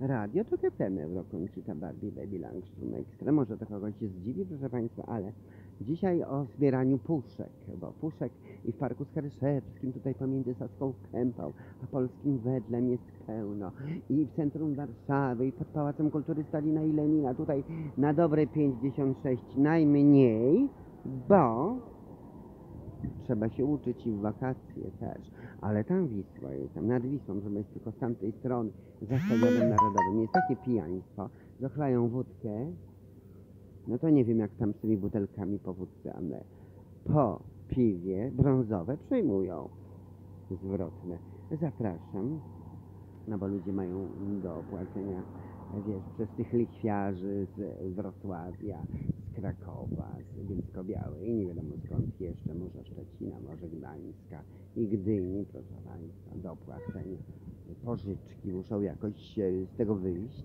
radio, to GFM Eurokończyta Barbie Baby Langstrom Extra. Może to kogoś się zdziwi, proszę Państwa, ale dzisiaj o zbieraniu puszek, bo puszek i w Parku Skaryszewskim, tutaj pomiędzy Saską Kępą, a Polskim Wedlem jest pełno. I w centrum Warszawy, i pod Pałacem Kultury Stalina i Lenina, tutaj na dobre 56 najmniej, bo trzeba się uczyć i w wakacje też. Ale tam Wisła jest, tam nad Wisłą, żeby jest tylko z tamtej strony, za Stadionem Narodowym, jest takie pijaństwo, dochlają wódkę, no to nie wiem jak tam z tymi butelkami po wódce, ale po piwie brązowe przyjmują. Zwrotne. Zapraszam, no bo ludzie mają do opłacenia, wiesz, przez tych lichwiarzy z Wrocławia, z Krakowa, z Bielsko-Białej, nie wiadomo skąd jeszcze, może Szczecina, Gdańska i Gdyni, proszę Państwa, do opłacenia. Pożyczki muszą jakoś e, z tego wyjść.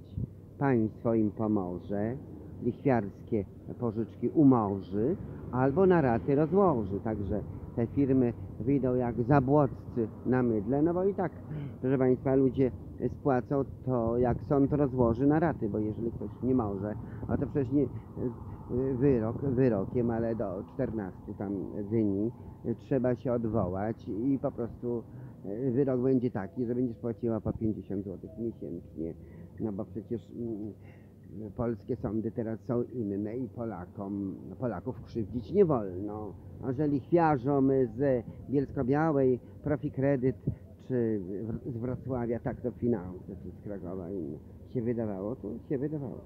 Państwo im pomoże, lichwiarskie pożyczki umorzy albo na raty rozłoży, także te firmy wyjdą jak zabłoccy na mydle, no bo i tak, proszę Państwa, ludzie spłacą to, jak sąd rozłoży na raty, bo jeżeli ktoś nie może, a to przecież nie wyrok wyrokiem, ale do 14 tam dni trzeba się odwołać i po prostu wyrok będzie taki, że będziesz płaciła po 50 zł miesięcznie, no bo przecież mm, polskie sądy teraz są inne i Polakom, Polaków krzywdzić nie wolno. A że lichwiarzom z Bielsko-Białej Profikredyt czy z Wrocławia tak to finanse, czy z Krakowa inne się wydawało, to się wydawało.